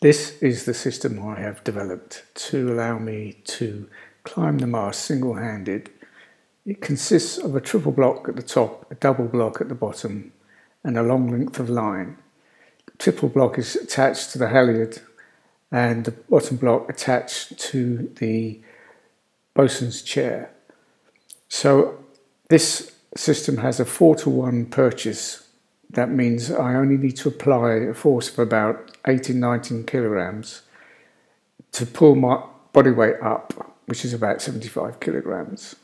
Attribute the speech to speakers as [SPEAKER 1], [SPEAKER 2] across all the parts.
[SPEAKER 1] This is the system I have developed to allow me to climb the mast single-handed. It consists of a triple block at the top, a double block at the bottom and a long length of line. The triple block is attached to the halyard and the bottom block attached to the bosun's chair. So this system has a 4 to 1 purchase that means I only need to apply a force of about 18, 19 kilograms to pull my body weight up, which is about 75 kilograms.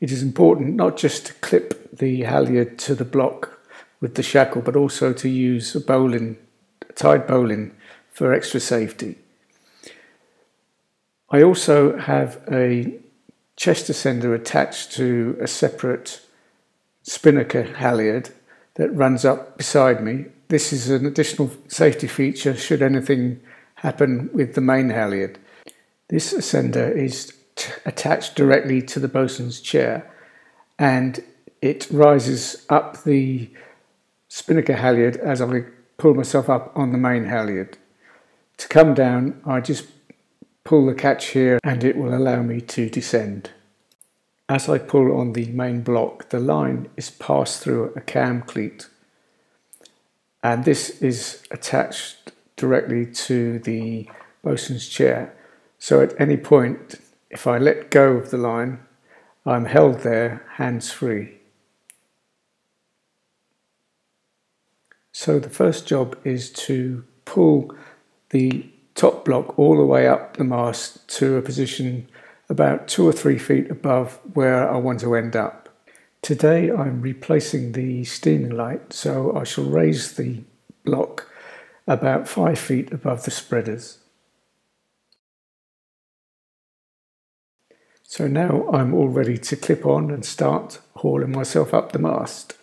[SPEAKER 1] It is important not just to clip the halyard to the block with the shackle, but also to use a bowline, a tied bowline for extra safety. I also have a chest ascender attached to a separate spinnaker halyard that runs up beside me. This is an additional safety feature should anything happen with the main halyard. This ascender is attached directly to the bosun's chair and it rises up the spinnaker halyard as I pull myself up on the main halyard. To come down, I just pull the catch here and it will allow me to descend. As I pull on the main block, the line is passed through a cam cleat and this is attached directly to the bosun's chair. So at any point, if I let go of the line, I'm held there hands free. So the first job is to pull the top block all the way up the mast to a position about two or three feet above where I want to end up. Today I'm replacing the steaming light, so I shall raise the block about five feet above the spreaders. So now I'm all ready to clip on and start hauling myself up the mast.